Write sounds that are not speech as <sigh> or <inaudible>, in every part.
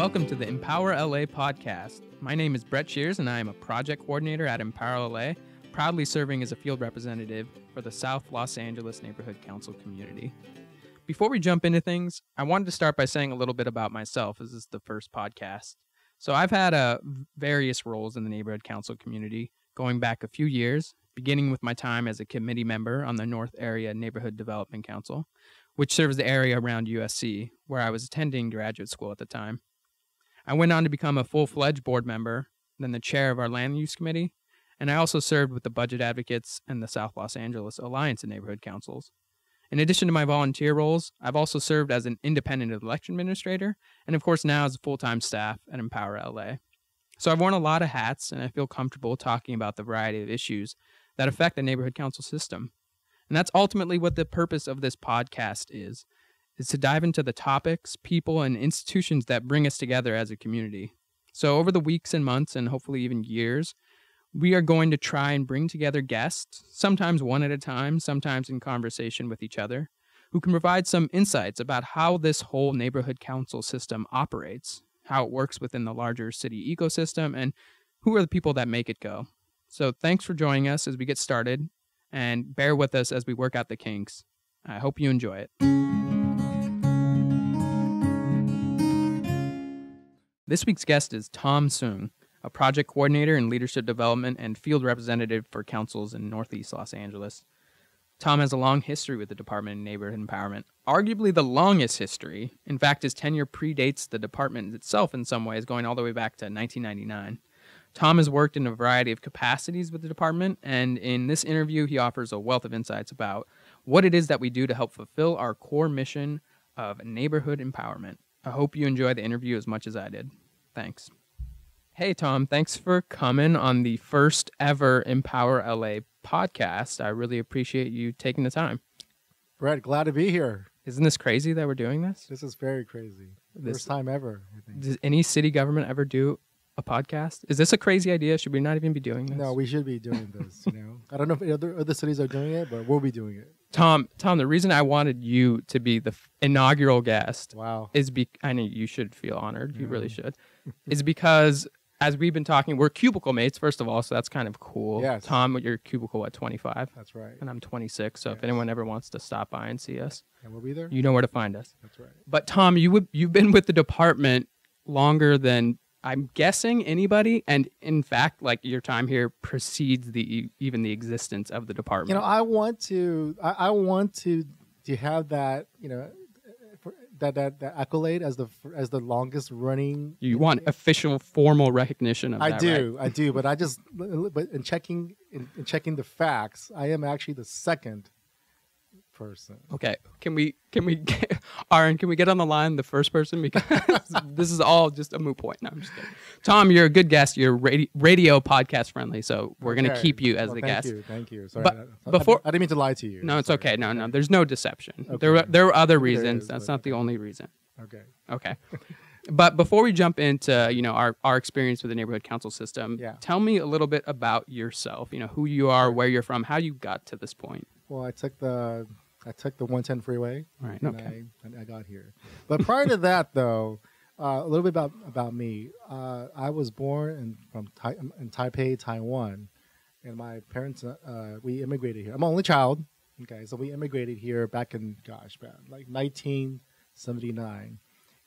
Welcome to the Empower LA podcast. My name is Brett Shears, and I am a project coordinator at Empower LA, proudly serving as a field representative for the South Los Angeles Neighborhood Council community. Before we jump into things, I wanted to start by saying a little bit about myself, as this is the first podcast. So, I've had uh, various roles in the neighborhood council community going back a few years, beginning with my time as a committee member on the North Area Neighborhood Development Council, which serves the area around USC, where I was attending graduate school at the time. I went on to become a full fledged board member, then the chair of our land use committee, and I also served with the Budget Advocates and the South Los Angeles Alliance of Neighborhood Councils. In addition to my volunteer roles, I've also served as an independent election administrator, and of course now as a full time staff at Empower LA. So I've worn a lot of hats, and I feel comfortable talking about the variety of issues that affect the neighborhood council system. And that's ultimately what the purpose of this podcast is is to dive into the topics, people, and institutions that bring us together as a community. So, over the weeks and months, and hopefully even years, we are going to try and bring together guests, sometimes one at a time, sometimes in conversation with each other, who can provide some insights about how this whole neighborhood council system operates, how it works within the larger city ecosystem, and who are the people that make it go. So, thanks for joining us as we get started, and bear with us as we work out the kinks. I hope you enjoy it. This week's guest is Tom Soong, a project coordinator in leadership development and field representative for councils in Northeast Los Angeles. Tom has a long history with the Department of Neighborhood Empowerment, arguably the longest history. In fact, his tenure predates the department itself in some ways, going all the way back to 1999. Tom has worked in a variety of capacities with the department, and in this interview, he offers a wealth of insights about what it is that we do to help fulfill our core mission of neighborhood empowerment. I hope you enjoy the interview as much as I did. Thanks. Hey, Tom, thanks for coming on the first ever Empower LA podcast. I really appreciate you taking the time. Brett, glad to be here. Isn't this crazy that we're doing this? This is very crazy. This- First time ever. I think. Does any city government ever do a podcast? Is this a crazy idea? Should we not even be doing this? No, we should be doing this. You know, I don't know if other other cities are doing it, but we'll be doing it. Tom, Tom, the reason I wanted you to be the f- inaugural guest Wow. is be I know you should feel honored. You really should. Is because as we've been talking, we're cubicle mates first of all, so that's kind of cool. Yes. Tom, you're cubicle at 25, That's right. and I'm 26. So if anyone ever wants to stop by and see us, And we'll be there. you know where to find us. That's right. But Tom, you would you've been with the department longer than I'm guessing anybody, and in fact, like your time here precedes the even the existence of the department. You know, I want to. I, I want to to have that. You know, that that that accolade as the as the longest running. you want official, formal recognition of I that, right? do, I do, but I just, but in checking, in, in checking the facts, I am actually the second person. Okay, can we can we get, <laughs> Aaron? Can we get on the line the first person because <laughs> this is all just a moot point. No, I'm just kidding. Tom, you're a good guest. You're radio, radio podcast friendly, so we're gonna Okay. keep you as Well, the thank guest. Thank you, thank you. Sorry, But I- I, before- I, didn't mean to lie to you. No, it's Sorry. okay. No, no, there's no deception. There were Okay. there were other reasons. is, That's but not the only reason. Okay. Okay. but before we jump into you know our, our experience with the neighborhood council system, Yeah. tell me a little bit about yourself. You know who you are, where you're from, how you got to this point. Well, I took the I took the 110 freeway. Right. And Okay. I, and I got here. But prior to that, <laughs> though, uh, a little bit about about me. Uh, I was born in from tai- in Taipei, Taiwan, and my parents uh, uh, we immigrated here. I'm an only child. Okay, so we immigrated here back in gosh, man, like 1979,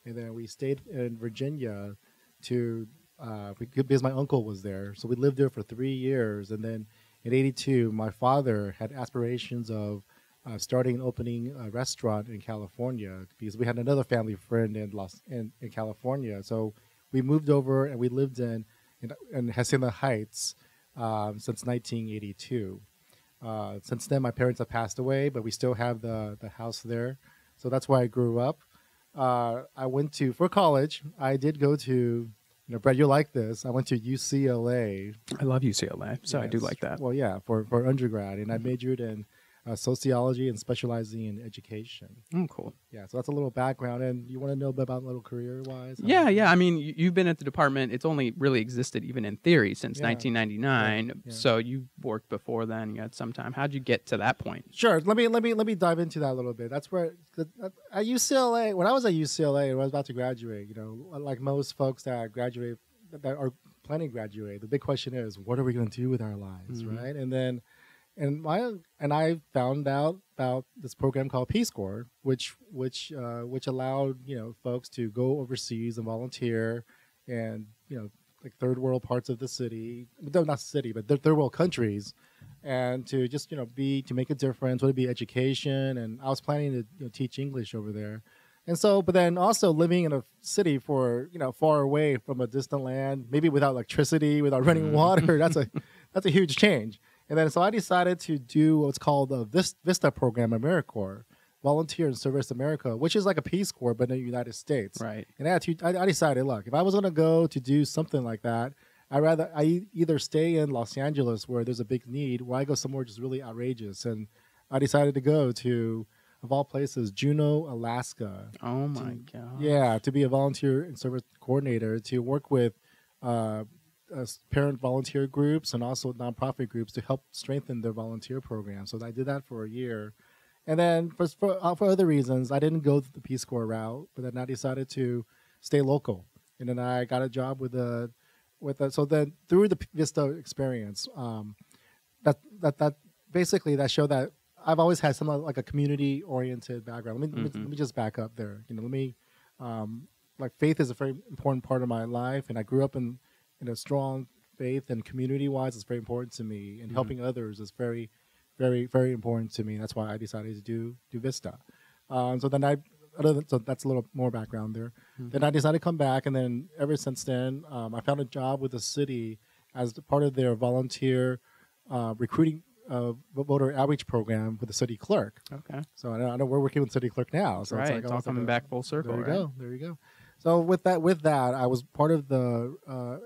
and then we stayed in Virginia to uh, we- because my uncle was there. So we lived there for three years, and then in '82, my father had aspirations of uh, starting and opening a restaurant in California because we had another family friend in Los in, in California. So we moved over and we lived in in, in Hacienda Heights um, since 1982. Uh, since then, my parents have passed away, but we still have the the house there. So that's where I grew up. Uh, I went to for college. I did go to, you know, Brett, you like this. I went to UCLA I love UCLA, so I do like that. Well, yeah, for for undergrad, and I majored in uh, sociology and specializing in education. Oh, cool. Yeah, so that's a little background. And you want to know about a little career wise? Yeah, yeah. I mean, you- you've been at the department. It's only really existed, even in theory, since Yeah. 1999. Yeah, yeah. So you worked before then. You had some time. How'd you get to that point? Sure. Let me let me let me dive into that a little bit. That's where the- at UCLA, when I was at UCLA, I was about to graduate, you know, like most folks that graduate that are planning to graduate, the big question is, what are we going to do with our lives, Mhm. right? And then, and my and I found out about this program called Peace Corps, which which uh, which allowed you know folks to go overseas and volunteer, and you know like third world parts of the city, no, not city, but third world countries, and to just you know be to make a difference, whether it be education, and I was planning to you know, teach English over there, and so but then also living in a city for you know far away from a distant land, maybe without electricity, without running Mhm. water, <laughs> that's a that's a huge change. And then so I decided to do what's called the Vista program AmeriCorps, Volunteer and Service America, which is like a Peace Corps but in the United States. Right. And I, had to, I, I decided, look, if I was going to go to do something like that, I rather I either stay in Los Angeles where there's a big need, or I go somewhere just really outrageous. And I decided to go to, of all places, Juneau, Alaska. Oh my god. Yeah, to be a volunteer and service coordinator to work with uh, uh, parent volunteer groups and also nonprofit groups to help strengthen their volunteer program. So I did that for a year, and then for for, uh, for other reasons, I didn't go the Peace Corps route, but then I decided to stay local, and then I got a job with a with a, so then through the Vista experience, um, that that that basically that showed that I've always had some like a community oriented background. Let me, let me Mhm. let me just back up there. You know, let me um, like faith is a very important part of my life, and I grew up in in a strong faith and community wise, is very important to me, and Mhm. helping others is very, very, very important to me. That's why I decided to do do Vista. Um, so then I, other than, so that's a little more background there. Mhm. Then I decided to come back, and then ever since then, um, I found a job with the city as part of their volunteer uh, recruiting uh, voter outreach program with the city clerk. Okay. So I know, I know we're working with the city clerk now. So right. it's, like It's all like coming a- back full circle. there you right? go. There you go. So with that, with that, I was part of the uh,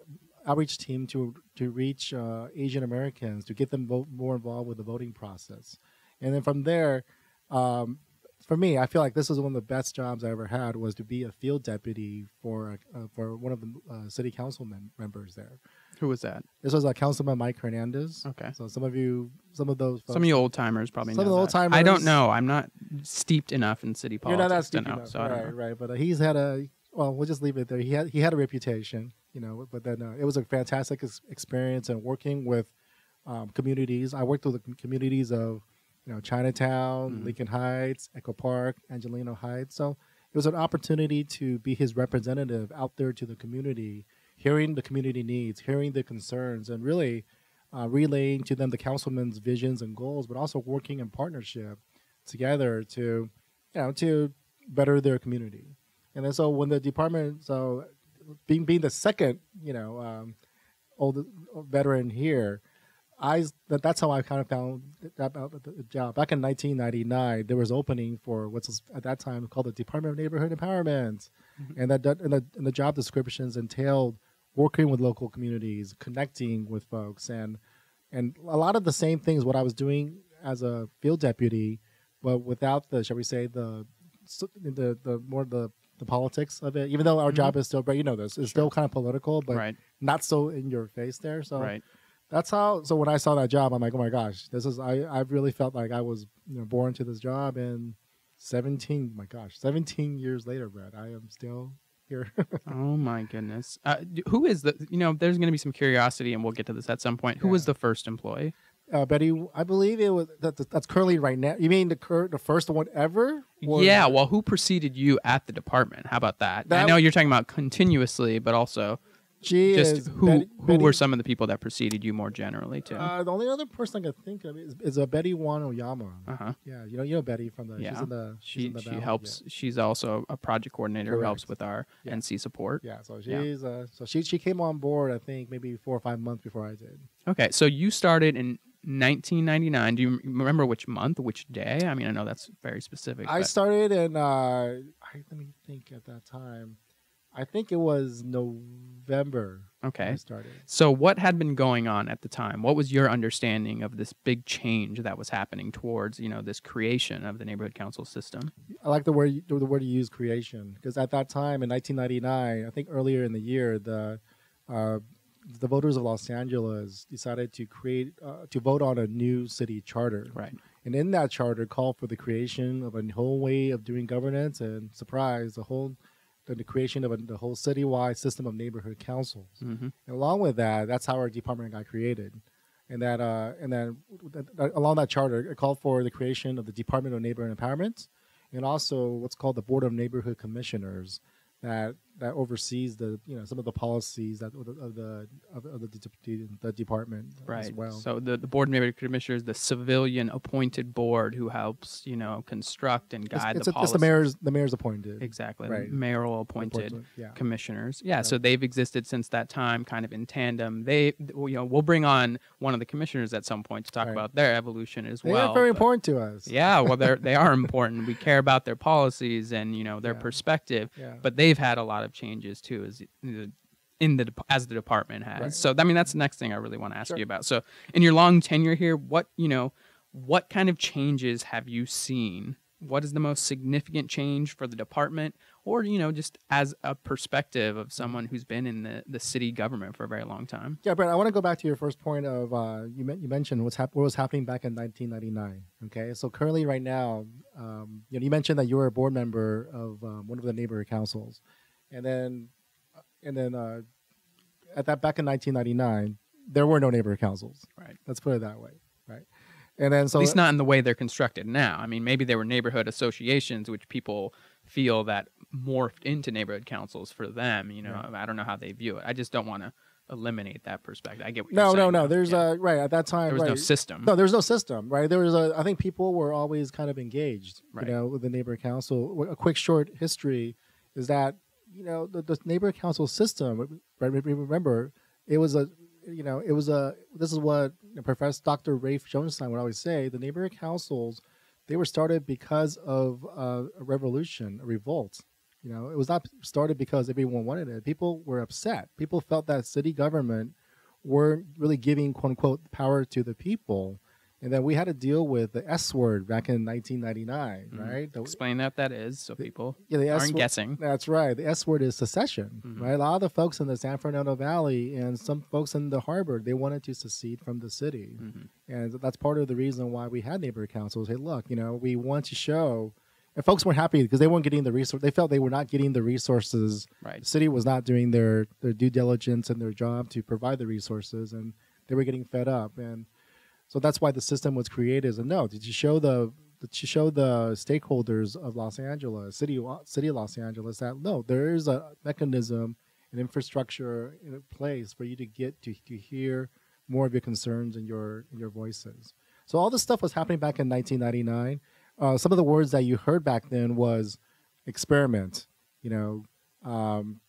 outreach team to to reach uh, Asian Americans to get them vo- more involved with the voting process, and then from there, um, for me, I feel like this was one of the best jobs I ever had was to be a field deputy for uh, for one of the uh, city council mem- members there. Who was that? This was uh, Councilman Mike Hernandez. Okay. So some of you, some of those, folks, Some of you old timers probably Some know of the that. I don't know. I'm not steeped enough in city politics. You're not that to stupid enough. So right, right. But uh, he's had a well, we'll just leave it there. He had he had a reputation, you know. But then uh, it was a fantastic ex- experience and working with um, communities. I worked with the communities of you know Chinatown, Mhm. Lincoln Heights, Echo Park, Angelino Heights. So it was an opportunity to be his representative out there to the community, hearing the community needs, hearing the concerns, and really uh, relaying to them the councilman's visions and goals, but also working in partnership together to, you know, to better their community. And then so when the department, so being being the second, you know, um, old veteran here, I that, that's how I kind of found that the job. Back in 1999, there was opening for what's at that time called the Department of Neighborhood Empowerment, Mhm. and that that- and the, and the job descriptions entailed working with local communities, connecting with folks, and and a lot of the same things what I was doing as a field deputy, but without the shall we say the the the more the the politics of it. Even though our Mhm. job is still, but you know this, it's still kind of political, but right. not so in your face there. So right. that's how. So when I saw that job, I'm like, oh my gosh, this is. I I really felt like I was you know born to this job, and 17. My gosh, 17 years later, Brett, I am still here. <laughs> Oh my goodness. Uh, who is the? You know, there's going to be some curiosity, and we'll get to this at some point. Who was the first employee? Uh, Betty, I believe it was that, that's currently right now. You mean the cur- the first one ever? Or- yeah. Well, who preceded you at the department? How about that? I know you're talking about continuously, but also she just who Betty- who Betty- were some of the people that preceded you more generally too? Uh, the only other person I can think of is, is a Betty Wong Oyama. Uh huh. Yeah, you know, you know Betty from the. She's in the. she's She in the she helps. She's also a project coordinator who helps with our Yeah. NC support. Yeah, yeah so Yeah. she's uh, so she she came on board. I think maybe four or five months before I did. Okay, so you started in 1999. Do you remember which month, which day? I mean, I know that's very specific. I but- started in. Uh, I, let me think. At that time, I think it was November. Okay. I started. So, what had been going on at the time? What was your understanding of this big change that was happening towards, you know, this creation of the neighborhood council system? I like the word you- the word you use creation because at that time in 1999, I think earlier in the year, the uh, the voters of Los Angeles decided to create uh, to vote on a new city charter, Right. and in that charter called for the creation of a whole way of doing governance and surprise the whole the, creation of a, the whole citywide system of neighborhood councils. hmm And along with that, that's how our department got created. And that, uh, and then along that charter, it called for the creation of the Department of Neighborhood Empowerment, and also what's called the Board of Neighborhood Commissioners, that that oversees the you know some of the policies that of the of the, of the, the, de- the department as well. So the, the board of neighborhood commissioners, the civilian appointed board who helps, you know, construct and guide it's, the a- policy. it's the mayor's the mayor's appointed Exactly. Right. Mayoral appointed appointment, Yeah. commissioners. Yeah, so they've existed since that time, kind of in tandem. They, you know, we'll bring on one of the commissioners at some point to talk Right. about their evolution as They well. are very but- important to us. Yeah, well, they're <laughs> they are important. We care about their policies and you know their Yeah. perspective, Yeah. but they've had a lot of changes too, as the- in the as the department has. Right. So I mean, that's the next thing I really want to ask Sure. you about. So in your long tenure here, what you know, what kind of changes have you seen? What is the most significant change for the department, or you know, just as a perspective of someone who's been in the the city government for a very long time? Yeah, Brett, I want to go back to your first point of uh, you, you mentioned what's hap- what was happening back in 1999. Okay, so currently, right now, um, you know, you mentioned that you were a board member of um, one of the neighborhood councils, and then, and then uh, at that back in 1999, there were no neighborhood councils. Right. Let's put it that way, right? And then so At least not in the way they're constructed now. I mean, maybe there were neighborhood associations which people feel that morphed into neighborhood councils for them. You know, I don't know how they view it. I just don't want to eliminate that perspective. I get what no, no, no. There's Yeah. uh right at that time. there was right, no system. No, there's no system, right? There was a. I think people were always kind of engaged, Right. you know, with the neighborhood council. A quick short history is that you know the, the neighborhood council system. Right, remember, it was a, you know, it was a. This is what Professor Dr. Raphe Sonenshein would always say: the neighborhood councils, they were started because of uh, a revolution, a revolt. You know, it was not started because everyone wanted it. People were upset. People felt that city government weren't really giving quote unquote power to the people. And then we had to deal with the S word back in 1999, Mhm. right? The, Explain that that is so people yeah, the S aren't word, guessing. That's right. The S word is secession, Mhm. right? A lot of the folks in the San Fernando Valley and some folks in the harbor, they wanted to secede from the city. Mhm. And that's part of the reason why we had neighborhood councils. Hey, look, you know, we want to show, and folks weren't happy because they weren't getting the resource. They felt they were not getting the resources Right. the city was not doing their, their due diligence and their job to provide the resources and they were getting fed up and so that's why the system was created as a no did you show the to show the stakeholders of Los Angeles city city of Los Angeles that no there is a mechanism an infrastructure in place for you to get to, to hear more of your concerns and your your voices so all this stuff was happening back in 1999 uh, some of the words that you heard back then was experiment you know um,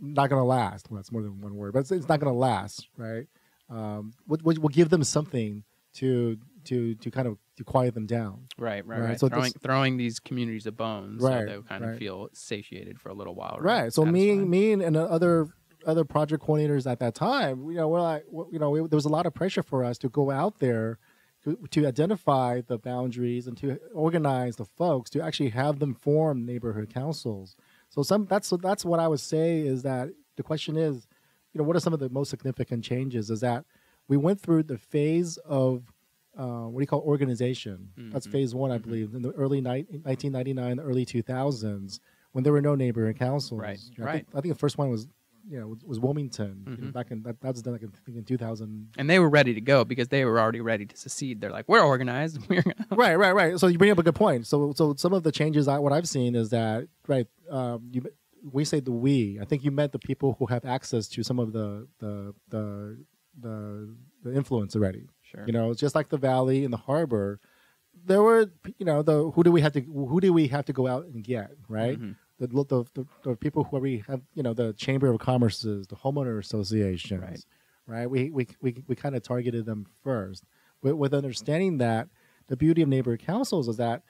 not going to last. Well, that's more than one word, but it's, it's not going to last, right? Um, we'll we'll give them something to to to kind of to quiet them down. Right, right, Right, right. so throwing, this- throwing these communities a bone Right, so they'll kind of feel satiated for a little while. Right. So me, me, and, other other project coordinators at that time, you know, we're like, you know, we, there was a lot of pressure for us to go out there to, to identify the boundaries and to organize the folks to actually have them form neighborhood councils. So some that's that's what I would say is that the question is, you know, what are some of the most significant changes? Is that we went through the phase of uh, what do you call organization? That's Mhm. phase one, I Mhm. believe, in the early ni- 1999, early 2000s, when there were no neighborhood councils. Right, I right. Think, I think the first one was, you know, was, was Wilmington. You know, Mhm. back in that, that was done like in, I think in 2000. and they were ready to go because they were already ready to secede. They're like, we're organized. <laughs> We're right, right, right. So you bring up a good point. So, so some of the changes I what I've seen is that right, um, you we say the we. I think you meant the people who have access to some of the the the the, the influence already. sure. You know, it's just like the valley and the harbor. There were, you know, the who do we have to who do we have to go out and get, right? Mhm. The, the, the the people who we have, you know, the chamber of commerces, the homeowner associations, Right. right? We we we, we kind of targeted them first, with, with understanding that the beauty of neighborhood councils is that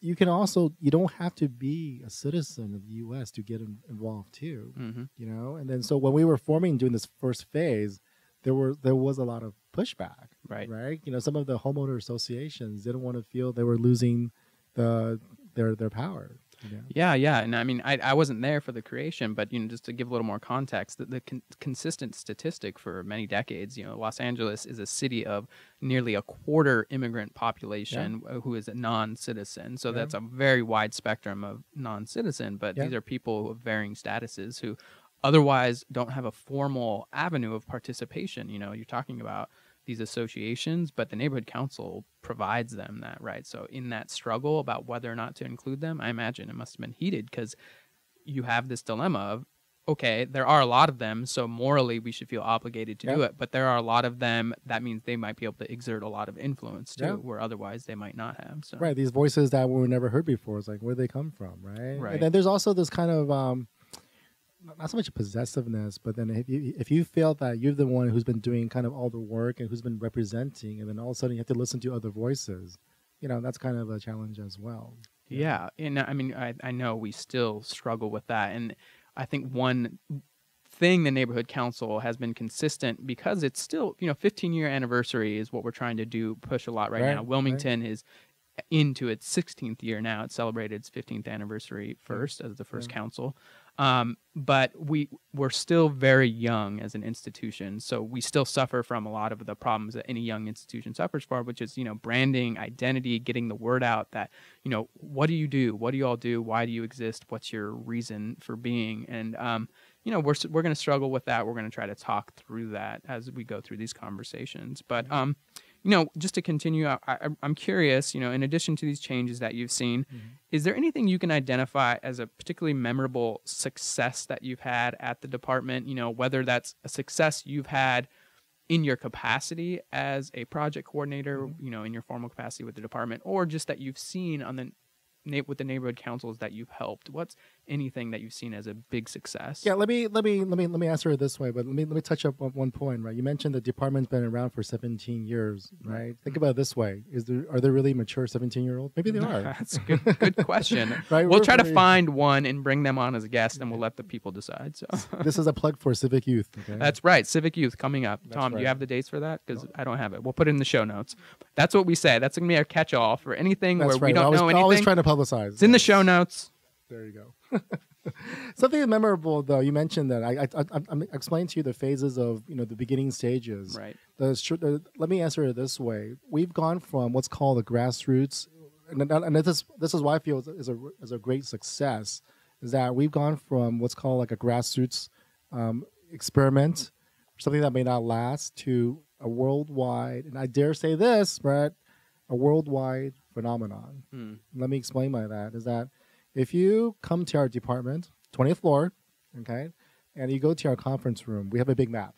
you can also you don't have to be a citizen of the U.S. to get in, involved too. hmm You know, and then so when we were forming during this first phase, there were there was a lot of pushback, Right. right? You know, some of the homeowner associations didn't want to feel they were losing the their their power. You know? Yeah, yeah, and I mean, I, I wasn't there for the creation, but you know, just to give a little more context, the, the con- consistent statistic for many decades, you know, Los Angeles is a city of nearly a quarter immigrant population uh, who is a non-citizen. So Yeah. that's a very wide spectrum of non-citizen, but Yeah. these are people of varying statuses who otherwise don't have a formal avenue of participation. You know, you're talking about these associations, but the neighborhood council provides them that right. So in that struggle about whether or not to include them, I imagine it must have been heated because you have this dilemma of okay, there are a lot of them, so morally we should feel obligated to do it. But there are a lot of them that means they might be able to exert a lot of influence too, Yeah. where otherwise they might not have. So Right, these voices that were never heard before. It's like where they come from, right? Right. And then there's also this kind of um, not so much possessiveness, but then if you if you feel that you're the one who's been doing kind of all the work and who's been representing, and then all of a sudden you have to listen to other voices, you know, that's kind of a challenge as well. Yeah, and uh, I mean, I, I know we still struggle with that, and I think one thing the neighborhood council has been consistent because it's still, you know, 15 year anniversary is what we're trying to do, push a lot right, Right, now. right. Wilmington is into its 16th year now. It celebrated its 15th anniversary first as the first Yeah. council. Um, but we we're still very young as an institution, so we still suffer from a lot of the problems that any young institution suffers from, which is you know branding, identity, getting the word out that you know what do you do, what do you all do, why do you exist, what's your reason for being, and um, you know we're we're going to struggle with that. We're going to try to talk through that as we go through these conversations, but um, you know just to continue, I, I, I'm curious, you know, in addition to these changes that you've seen, mm-hmm. is there anything you can identify as a particularly memorable success that you've had at the department? You know, whether that's a success you've had in your capacity as a project coordinator, mm-hmm. you know, in your formal capacity with the department, or just that you've seen on the with the neighborhood councils that you've helped. What's anything that you've seen as a big success? Yeah, let me let me let me let me answer it this way, but let me let me touch up on one point, right? You mentioned the department's been around for 17 years, right? Think mm-hmm. about it this way: is there are there really mature 17 year olds? Maybe they <laughs> are. That's a good, good question. <laughs> Right, We'll we're try to find one and bring them on as a guest, and we'll let the people decide. So this is a plug for civic youth. Okay? That's right. Civic Youth coming up. That's Tom, do you have the dates for that? Because oh. I don't have it. We'll put it in the show notes. That's what we say. That's gonna be our catch-all for anything That's where right. we don't always, know anything. Always trying to publicize. it's in the show notes. There you go. <laughs> Something memorable, though. You mentioned that. I, I, I, I explained to you the phases of you know the beginning stages. Right. The, the let me answer it this way: We've gone from what's called the grassroots, and, and this is this is why I feel is a is a great success. Is that we've gone from what's called like a grassroots um, experiment, something that may not last, to a worldwide, and I dare say this, Brett, a worldwide phenomenon. Hmm. Let me explain by that. Is that if you come to our department, 20th floor, okay, and you go to our conference room, we have a big map.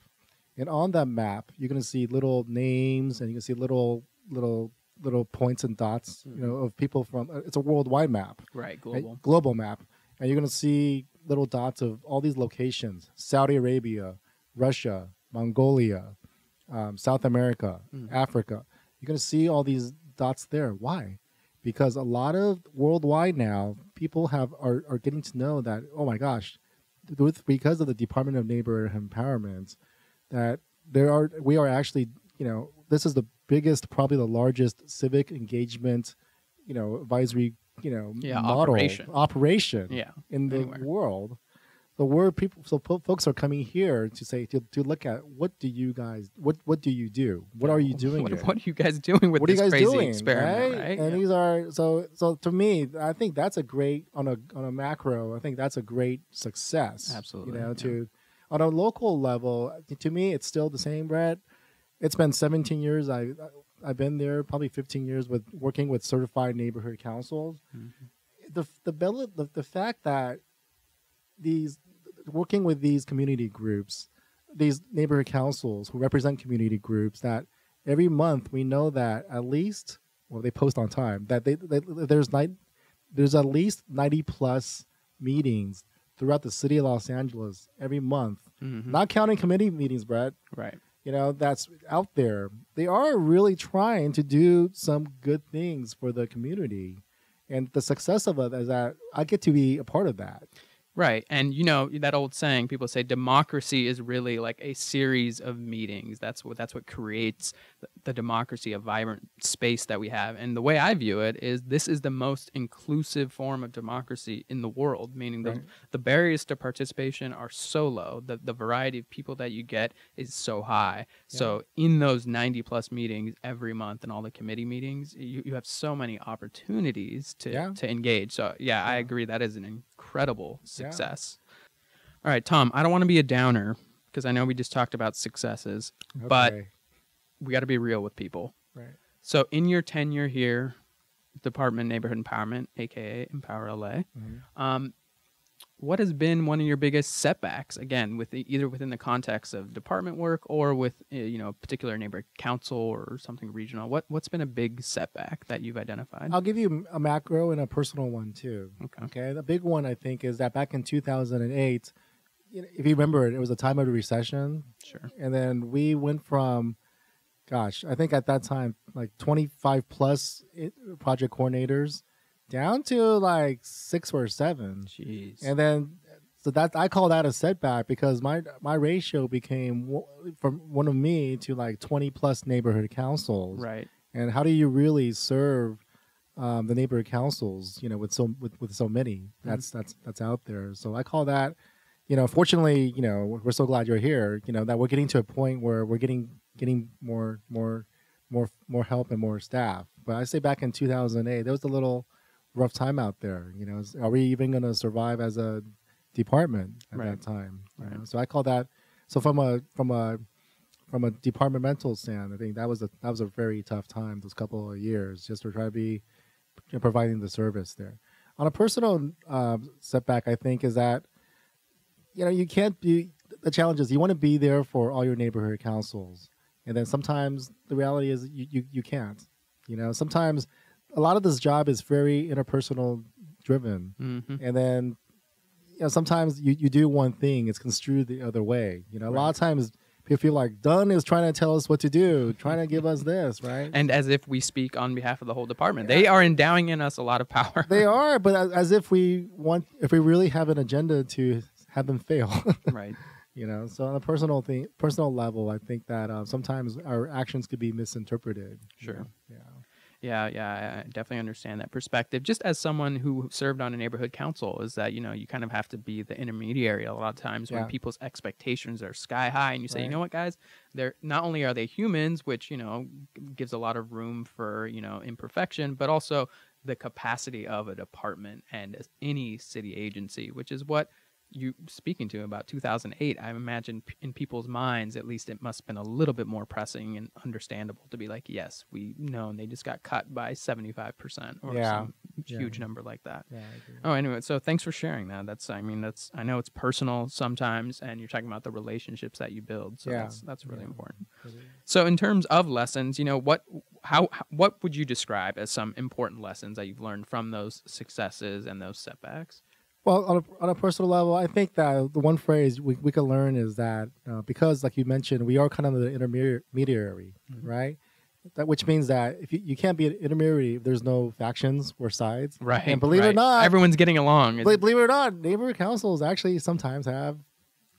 And on that map, you're going to see little names and you can see little, little, little points and dots, you know, of people from, uh, it's a worldwide map, Right. right? Global. global map. And you're going to see little dots of all these locations Saudi Arabia, Russia, Mongolia, um, South America, Mhm. Africa. You're going to see all these dots there. Why? Because a lot of worldwide now, people have are, are getting to know that, oh my gosh, with, because of the Department of Neighborhood Empowerment, that there are we are actually, you know, this is the biggest, probably the largest civic engagement, you know, advisory, you know, Yeah, model operation. operation Yeah. in the anywhere. world. The word people, so folks are coming here to say to, to look at what do you guys, what what do you do, what are you <laughs> doing What, here? what are you guys doing with what are this you guys crazy doing? experiment? Right. And Yeah. these are so so to me, I think that's a great on a on a macro. I think that's a great success. Absolutely, you know, yeah. to on a local level, to me, it's still the same, Brett. It's been 17 years. I I've been there probably 15 years with working with certified neighborhood councils. Mhm. The the the the fact that these working with these community groups, these neighborhood councils who represent community groups, that every month we know that at least well they post on time that they, they there's night there's at least 90 plus meetings throughout the city of Los Angeles every month, Mhm. not counting committee meetings, Brett. Right. You know that's out there. They are really trying to do some good things for the community, and the success of it is that I get to be a part of that. Right. And you know, that old saying, people say democracy is really like a series of meetings. That's what that's what creates the, the democracy, a vibrant space that we have. And the way I view it is this is the most inclusive form of democracy in the world, meaning the Right. the barriers to participation are so low, the the variety of people that you get is so high. So in those 90 plus meetings every month and all the committee meetings, you, you have so many opportunities to Yeah. to engage. So yeah, I agree that is an incredible Yeah. success. All right, Tom, I don't want to be a downer because I know we just talked about successes. But- We got to be real with people. right. So in your tenure here, Department of Neighborhood Empowerment, aka Empower LA, Mhm. um, what has been one of your biggest setbacks? Again, with the, either within the context of department work or with uh, you know a particular neighborhood council or something regional. What what's been a big setback that you've identified? I'll give you a macro and a personal one too. okay. Okay, the big one I think is that back in 2008, you know, if you remember, it was a time of the recession, Sure. and then we went from, gosh, I think at that time like 25 plus project coordinators, down to like six or seven, Jeez. and then so that I call that a setback because my my ratio became from one of me to like 20 plus neighborhood councils, right. and how do you really serve um, the neighborhood councils you know with so with, with so many? That's that's that's out there. So i call that you know fortunately you know we're so glad you're here you know that we're getting to a point where we're getting getting more more more more help and more staff. But i say back in 2008 there was a little rough time out there you know Is- are we even going to survive as a department at Right. that time Right. know? so i call that so from a from a from a departmental stand, I think that was a that was a very tough time. Those couple of years, just to try to be you know, providing the service there. On a personal um, setback, I think is that you know you can't be the challenge is you want to be there for all your neighborhood councils, and then sometimes the reality is you you, you can't. You know, sometimes a lot of this job is very interpersonal driven, hmm and then you know sometimes you, you do one thing it's construed the other way. You know a lot of times people feel like DONE is trying to tell us what to do trying to give us this <laughs> right? And as if we speak on behalf of the whole department, they are endowing in us a lot of power. they <laughs> are but as, as if we want if we really have an agenda to have them fail. <laughs> Right. you know so on a personal thing personal level i think that uh, sometimes our actions could be misinterpreted. You Sure. know? yeah Yeah, yeah, I definitely understand that perspective. Just as someone who served on a neighborhood council, is that you know you kind of have to be the intermediary a lot of times when Yeah. people's expectations are sky high, and you say, you know what, guys, they're not only are they humans, which you know gives a lot of room for you know imperfection, but also the capacity of a department and any city agency, which is what you speaking to about 2008 i imagine p- in people's minds at least it must have been a little bit more pressing and understandable to be like yes we know and they just got cut by 75% or Yeah. some Yeah. huge number like that yeah I agree. oh anyway so thanks for sharing that that's i mean that's i know it's personal sometimes and you're talking about the relationships that you build so Yeah. that's that's really important so in terms of lessons you know what how how- what would you describe as some important lessons that you've learned from those successes and those setbacks Well, on a, on a personal level, I think that the one phrase we, we can learn is that uh, because, like you mentioned, we are kind of the intermediary, Mhm. right? That which means that if you, you can't be an intermediary if there's no factions or sides. right And believe it or not, everyone's getting along believe, believe it or not, neighborhood councils actually sometimes have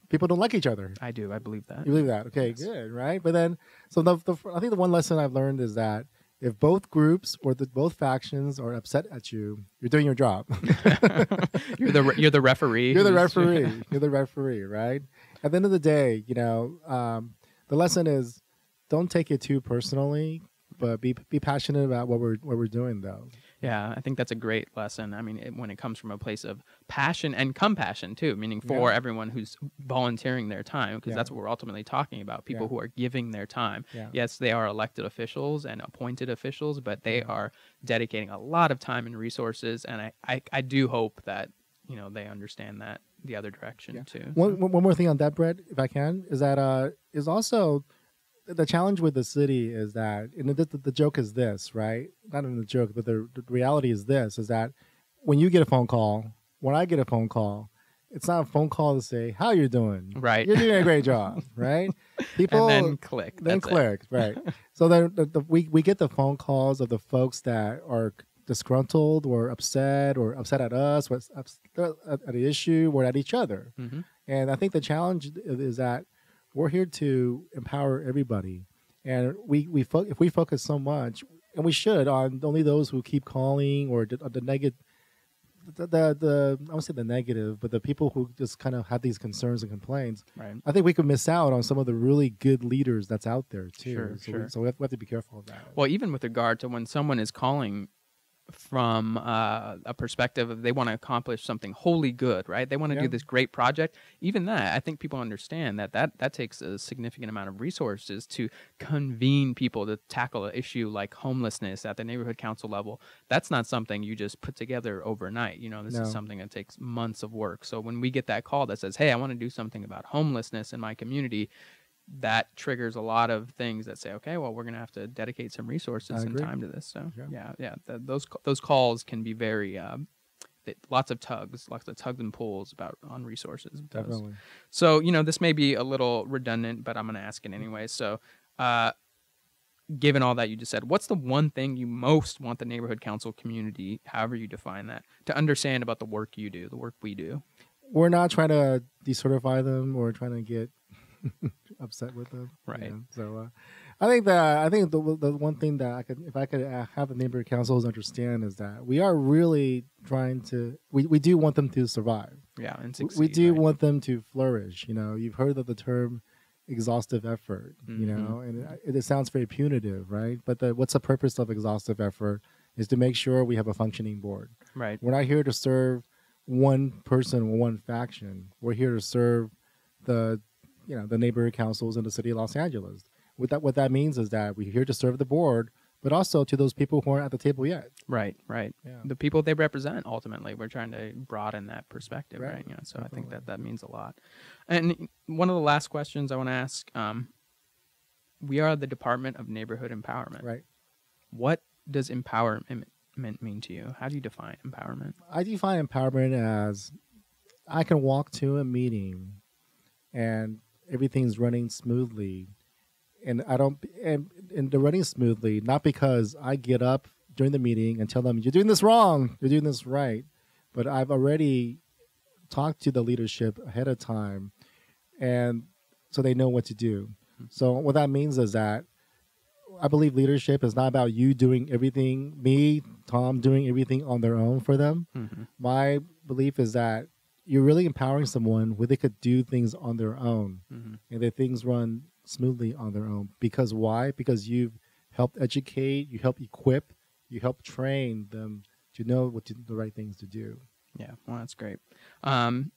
people don't like each other. I do. I believe that. You believe that? Okay, Yes. good, right? But then, so the, the I think the one lesson I've learned is that if both groups or the both factions are upset at you, you're doing your job. <laughs> <laughs> you're the you're the referee. You're the <laughs> referee. You're the referee, right? At the end of the day, you know, um, the lesson is don't take it too personally, but be be passionate about what we're what we're doing, though. Yeah, I think that's a great lesson. I mean, it, when it comes from a place of passion and compassion too, meaning for Yeah. everyone who's volunteering their time, because Yeah. that's what we're ultimately talking about. People Yeah. who are giving their time. Yeah. Yes, they are elected officials and appointed officials, but they Yeah. are dedicating a lot of time and resources. And I, I, I do hope that you know they understand that the other direction too. One, one one more thing on that, Brett, if I can, is that uh, is also the challenge with the city is that, and the, the, the joke is this, right? Not in the joke, but the, the reality is this: is that when you get a phone call, when I get a phone call, it's not a phone call to say how you're doing. Right. You're doing a great <laughs> job, right? People and then click. then that's it. click right <laughs> so then the, the, we, we get the phone calls of the folks that are disgruntled or upset or upset at us, or at the issue, or at each other. Mhm. And I think the challenge is that we're here to empower everybody, and we we fo- if we focus so much, and we should on only those who keep calling or the, the negative. The, the the I won't say the negative, but the people who just kind of have these concerns and complaints, Right. I think we could miss out on some of the really good leaders that's out there too. Sure, so, sure. We, so we have, we have to be careful of that. Well, even with regard to when someone is calling from uh, a perspective of they want to accomplish something wholly good, right? They want to Yeah. do this great project. Even that, I think people understand that that that takes a significant amount of resources to convene people to tackle an issue like homelessness at the neighborhood council level. That's not something you just put together overnight. You know, this No. is something that takes months of work. So when we get that call that says, "Hey, I want to do something about homelessness in my community," that triggers a lot of things that say, okay, well, we're going to have to dedicate some resources and time to this. So Yeah. yeah, yeah, th- those those calls can be very um, lots of tugs, lots of tugs and pulls about on resources. Definitely. So you know, this may be a little redundant, but I'm going to ask it anyway. So. Uh, Given all that you just said, what's the one thing you most want the neighborhood council community, however you define that, to understand about the work you do, the work we do? We're not trying to decertify them or trying to get upset with them. you Right. know? So uh, I think that I think the the one thing that I could if I could uh, have the neighborhood councils understand is that we are really trying to we, we do want them to survive. Yeah, and We- succeed, we do right? want them to flourish. You know, you've heard of the term exhaustive effort. You Mhm. know, and it, it sounds very punitive, right? But the, what's the purpose of exhaustive effort? Is to make sure we have a functioning board. right. We're not here to serve one person one faction. We're here to serve the, you know, the neighborhood councils in the city of Los Angeles. What that what that means is that we're here to serve the board, but also to those people who aren't at the table yet. Right, right. Yeah. The people they represent ultimately. We're trying to broaden that perspective, right? Right, You know, so I think that that means a lot. And one of the last questions I want to ask um, we are the Department of Neighborhood Empowerment. Right. What does empowerment mean to you? How do you define empowerment? I define empowerment as I can walk to a meeting and everything's running smoothly. And I don't and, and they're running smoothly not because I get up during the meeting and tell them you're doing this wrong, you're doing this right, but I've already talked to the leadership ahead of time and so they know what to do. So what that means is that I believe leadership is not about you doing everything, me, Tom doing everything on their own for them. Mm-hmm. my belief is that you're really empowering someone where they could do things on their own Mm-hmm. and that things run smoothly on their own. Because why? Because you've helped educate, you help equip, you help train them to know what to, the right things to do. Yeah, well, that's great. Um,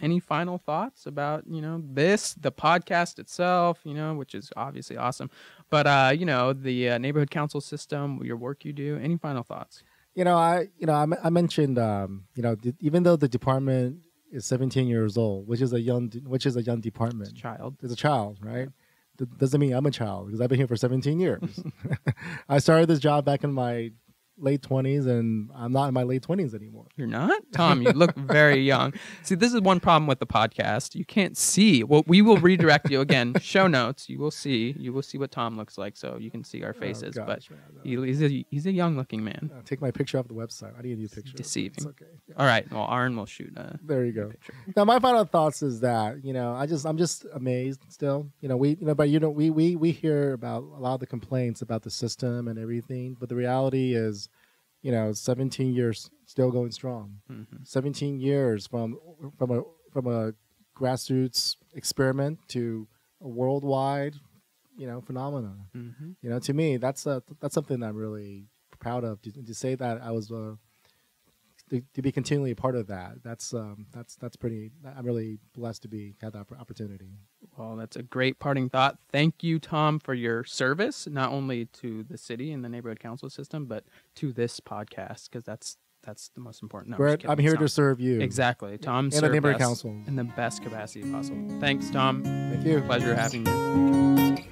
any final thoughts about you know this, the podcast itself, you know, which is obviously awesome, but uh, you know the uh, neighborhood council system, your work you do. Any final thoughts? You know, I you know I mentioned um, you know th- even though the department is 17 years old, which is a young which is a young department. Child. As a child, right? Doesn't mean I'm a child because I've been here for 17 years. <laughs> <laughs> I started this job back in my late 20s, and I'm not in my late 20s anymore. You're not? Tom, you look very <laughs> young. See, this is one problem with the podcast. You can't see. Well, we will redirect you again. <laughs> Show notes. You will see. You will see what Tom looks like, so you can see our faces. Oh, but man, no. he's a he's a young looking man. Uh, take my picture off the website. I need a new picture. deceiving. It's okay. Yeah. All right. Well, Aaron will shoot a There you go. Now, my final thoughts is that you know, I just I'm just amazed still. You know, we you know, but you know, we we we hear about a lot of the complaints about the system and everything, but the reality is, you know, 17 years still going strong. hmm 17 years from from a from a grassroots experiment to a worldwide, you know, phenomenon. hmm You know, to me, that's a that's something I'm really proud of. To, to say that I was uh, to, to be continually a part of that. That's um, that's that's pretty. I'm really blessed to be had that opportunity. Well, that's a great parting thought. Thank you, Tom, for your service, not only to the city and the neighborhood council system, but to this podcast, because that's that's the most important. No, I'm. I'm here to serve you. Exactly. Tom And the neighborhood council. in the best capacity possible. Thanks, Tom. Thank you. Pleasure having you.